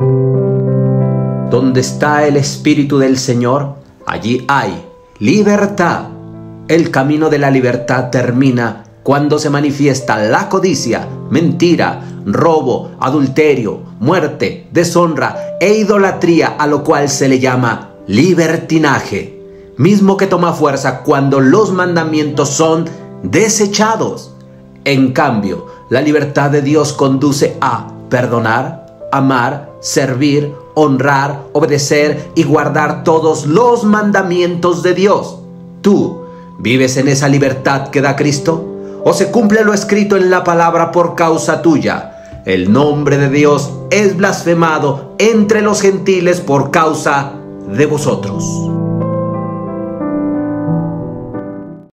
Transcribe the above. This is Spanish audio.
Donde está el Espíritu del Señor, allí hay libertad. El camino de la libertad termina cuando se manifiesta la codicia, mentira, robo, adulterio, muerte, deshonra e idolatría, a lo cual se le llama libertinaje, mismo que toma fuerza cuando los mandamientos son desechados. En cambio, la libertad de Dios conduce a perdonar, amar, servir, honrar, obedecer y guardar todos los mandamientos de Dios. ¿Tú vives en esa libertad que da Cristo? ¿O se cumple lo escrito en la palabra por causa tuya? El nombre de Dios es blasfemado entre los gentiles por causa de vosotros.